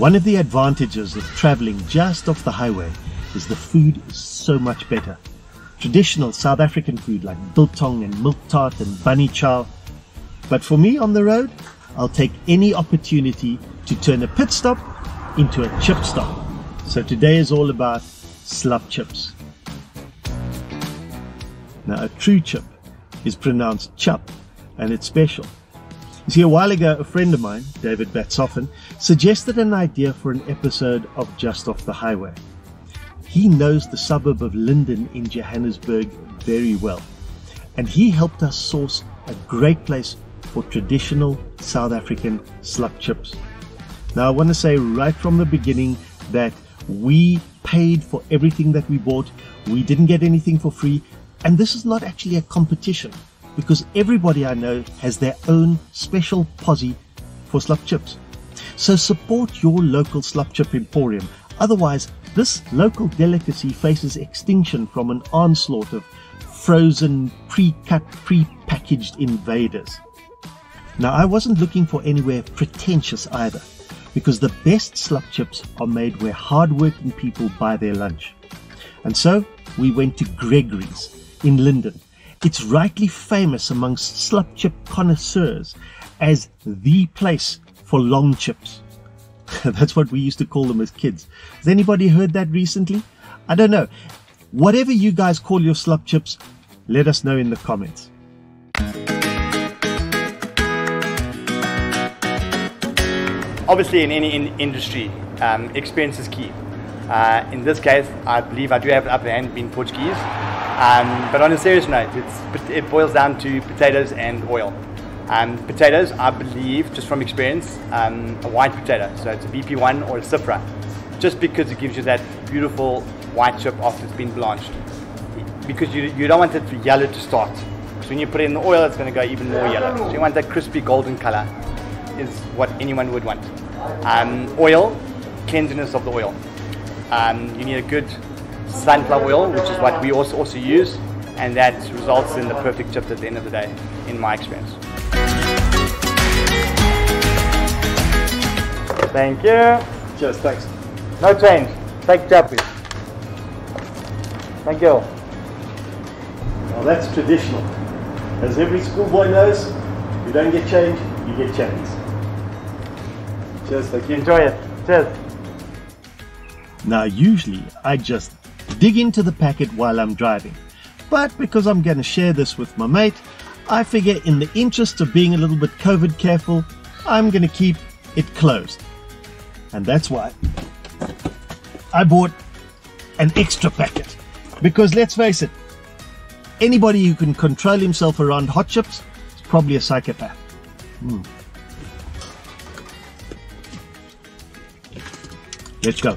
One of the advantages of traveling just off the highway is the food is so much better. Traditional South African food like biltong and milk tart and bunny chow. But for me on the road, I'll take any opportunity to turn a pit stop into a chip stop. So today is all about slap chips. Now, a true chip is pronounced chup and it's special. See, a while ago, a friend of mine, David Batzofin, suggested an idea for an episode of Just Off the Highway. He knows the suburb of Linden in Johannesburg very well, and he helped us source a great place for traditional South African slap chips. Now, I want to say right from the beginning that we paid for everything that we bought. We didn't get anything for free. And this is not actually a competition because everybody I know has their own special posse for slap chips. So support your local slap chip emporium. Otherwise, this local delicacy faces extinction from an onslaught of frozen, pre-cut, pre-packaged invaders. Now, I wasn't looking for anywhere pretentious either, because the best slap chips are made where hard-working people buy their lunch. And so, we went to Gregory's in Linden. It's rightly famous amongst slap chip connoisseurs as the place for long chips. That's what we used to call them as kids. Has anybody heard that recently? I don't know. Whatever you guys call your slap chips, let us know in the comments. Obviously, in any in industry, um, experience is key. Uh, in this case, I believe I do have an upper hand being Portuguese. Um, but on a serious note, it boils down to potatoes and oil. Um, potatoes, I believe, just from experience, um, a white potato. So it's a BP1 or a Sifra, just because it gives you that beautiful white chip after it's been blanched. Because you, you don't want it to yellow to start. So when you put it in the oil, it's going to go even more yellow. So you want that crispy golden color is what anyone would want. Um, oil, cleanliness of the oil. Um, you need a good sunflower oil, which is what we also, also use, and that results in the perfect chips at the end of the day, in my experience. Thank you. Cheers, thanks. No change. Take chap, please. Thank you. Well, that's traditional. As every schoolboy knows, you don't get change, you get change. Cheers, thank you. Enjoy it. Cheers. Now, usually I just dig into the packet while I'm driving, but because I'm going to share this with my mate, I figure in the interest of being a little bit COVID careful, I'm going to keep it closed. And that's why I bought an extra packet. Because let's face it, anybody who can control himself around hot chips is probably a psychopath. Mm. Let's go.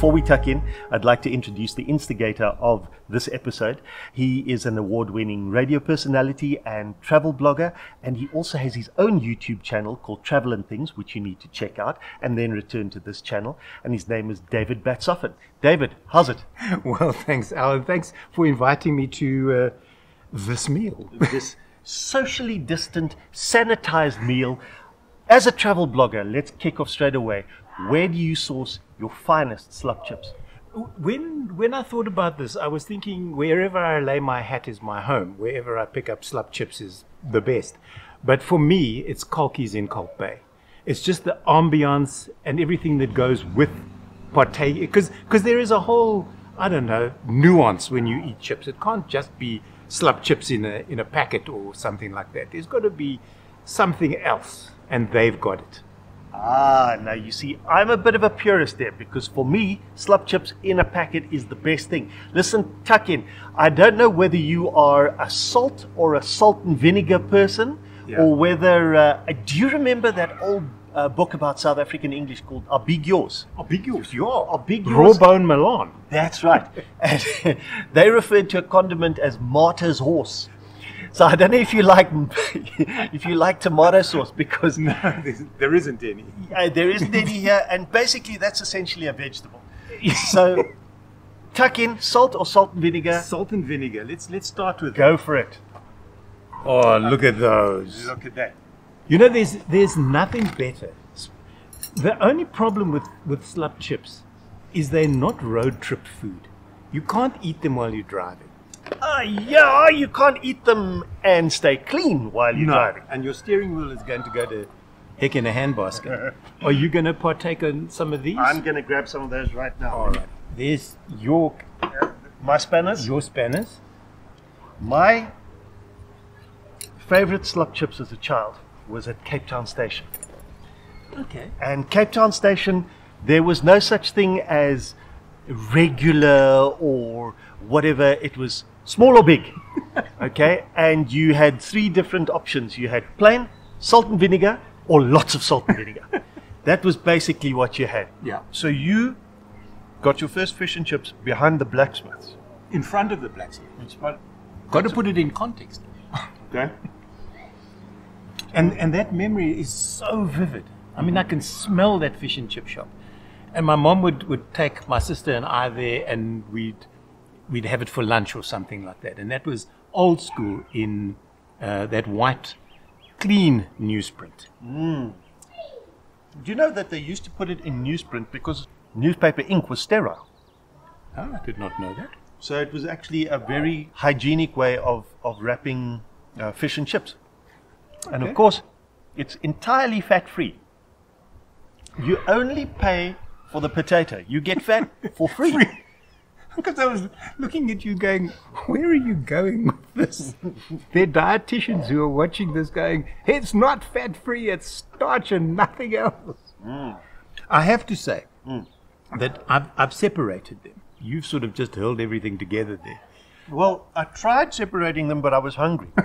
Before we tuck in, I'd like to introduce the instigator of this episode. He is an award winning radio personality and travel blogger, and he also has his own YouTube channel called Travel and Things, which you need to check out and then return to this channel. And his name is David Batzofin. David, how's it? Well, thanks, Alan. Thanks for inviting me to uh, this meal. this socially distant, sanitized meal. As a travel blogger, let's kick off straight away. Where do you source your finest slap chips? When when I thought about this, I was thinking wherever I lay my hat is my home. Wherever I pick up slap chips is the best. But for me, it's Kalkies in Kalk Bay. It's just the ambiance and everything that goes with partake. Because because there is a whole I don't know nuance when you eat chips. It can't just be slap chips in a in a packet or something like that. There's got to be something else, and they've got it. Ah, now you see, I'm a bit of a purist there because for me, slap chips in a packet is the best thing. Listen, tuck in. I don't know whether you are a salt or a salt and vinegar person, Yeah. or whether. Uh, do you remember that old uh, book about South African English called Abigos? Ambiguous, yeah. Abigos. Rawbone Milan. That's right. and they referred to a condiment as martyr's horse. So I don't know if you like if you like tomato sauce because No, there's- there isn't any. uh, there isn't any here, and basically that's essentially a vegetable. So tuck in salt or salt and vinegar. Salt and vinegar. Let's let's start with. Go for it. Oh, look at those. Look at that. You know, there's there's nothing better. The only problem with with slab chips is they're not road trip food. You can't eat them while you're driving. Uh, yeah, you can't eat them and stay clean while you're driving. and your steering wheel is going to go to heck in a handbasket. Are you going to partake in some of these? I'm going to grab some of those right now. All right. There's your My spanners. your spanners. My favorite slop chips as a child was at Cape Town Station. Okay. And Cape Town Station, there was no such thing as regular or whatever. It was small or big. okay? And you had three different options. You had plain, salt and vinegar, or lots of salt and vinegar. that was basically what you had. Yeah. So you got your first fish and chips behind the blacksmiths. In front of the blacksmith. Got to put it in context. Okay. And and that memory is so vivid. I mean, I can smell that fish and chip shop. And my mom would, would take my sister and I there, and we'd we'd have it for lunch or something like that. And that was old school in uh, that white, clean newsprint. Do you know that they used to put it in newsprint because newspaper ink was sterile? Oh, I did not know that. So it was actually a very hygienic way of, of wrapping uh, fish and chips. And of course, it's entirely fat free. You only pay for the potato. You get fat for free. Because I was looking at you going, where are you going with this? There are dietitians who are watching this going, it's not fat free, it's starch and nothing else. Hmm. I have to say hmm. that I've, I've separated them. You've sort of just held everything together there. Well, I tried separating them, but I was hungry.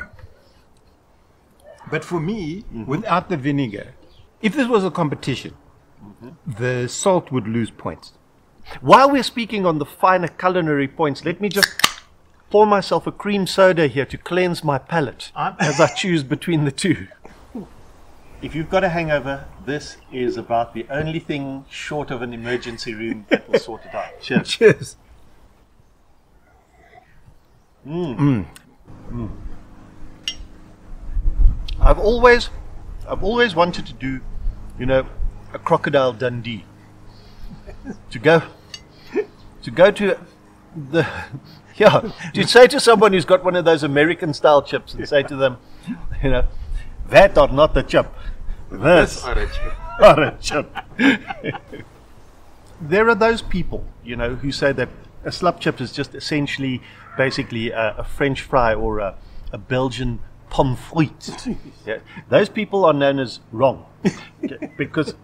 But for me, mm-hmm. without the vinegar, if this was a competition, mm-hmm. the salt would lose points. While we're speaking on the finer culinary points, let me just pour myself a cream soda here to cleanse my palate as I choose between the two. If you've got a hangover, this is about the only thing short of an emergency room that will sort it out. Cheers. Cheers. Mm. Mm. I've always, I've always wanted to do, you know, a crocodile Dundee. To go, to go to the, yeah, to say to someone who's got one of those American style chips and say to them, you know, that are not the chip. This are a chip. Are a chip. there are those people, you know, who say that a slap chip is just essentially, basically a, a French fry or a, a Belgian pommes frites. yeah. Those people are known as wrong because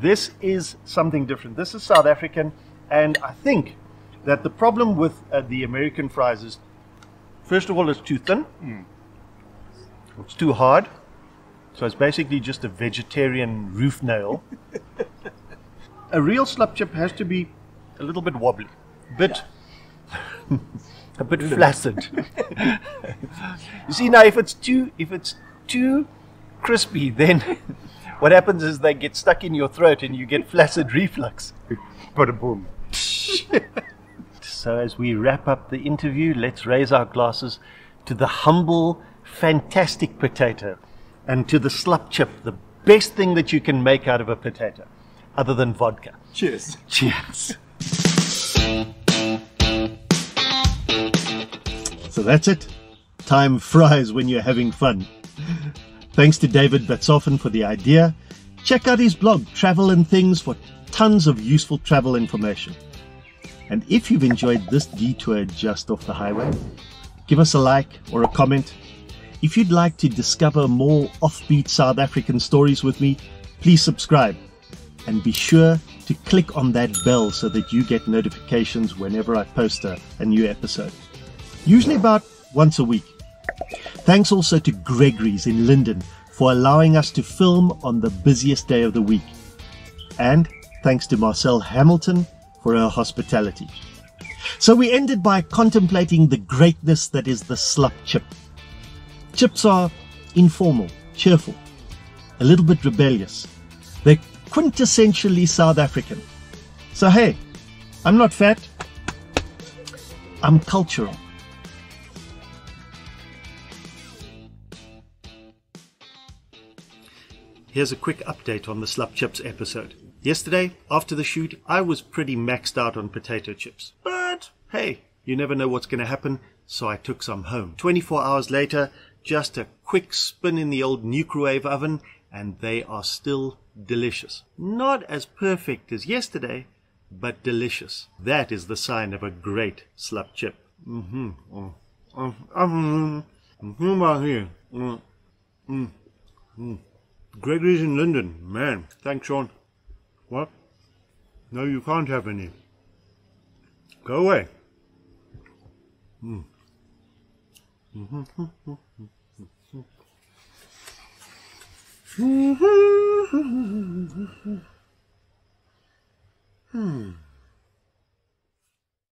this is something different. This is South African, and I think that the problem with uh, the American fries is, first of all, it's too thin. It's too hard. So it's basically just a vegetarian roof nail. a real slap chip has to be a little bit wobbly, bit, a bit flaccid. you see now, if it's too, if it's too crispy, then what happens is they get stuck in your throat and you get flaccid reflux. Bada boom. So as we wrap up the interview, let's raise our glasses to the humble, fantastic potato and to the slap chip, the best thing that you can make out of a potato, other than vodka. Cheers. Cheers. So that's it. Time fries when you're having fun. Thanks to David Batzofin for the idea. Check out his blog, Travel and Things, for tons of useful travel information. And if you've enjoyed this detour just off the highway, give us a like or a comment. If you'd like to discover more offbeat South African stories with me, please subscribe and be sure to click on that bell so that you get notifications whenever I post a, a new episode. Usually about once a week. Thanks also to Gregory's in Linden for allowing us to film on the busiest day of the week. And thanks to Marcel Hamilton for her hospitality. So we ended by contemplating the greatness that is the slup chip. Chips are informal, cheerful, a little bit rebellious. They're quintessentially South African. So hey, I'm not fat, I'm cultural. Here's a quick update on the Slap Chips episode. Yesterday, after the shoot, I was pretty maxed out on potato chips. But hey, you never know what's going to happen, so I took some home. 24 hours later, just a quick spin in the old Nucrowave oven, and they are still delicious. Not as perfect as yesterday, but delicious. That is the sign of a great slap chip. Mm-hmm. Mm-hmm. Mm-hmm. Mm-hmm. Gregory's in Linden. Man, thanks, Sean. What? No, you can't have any. Go away. Mm. hmm.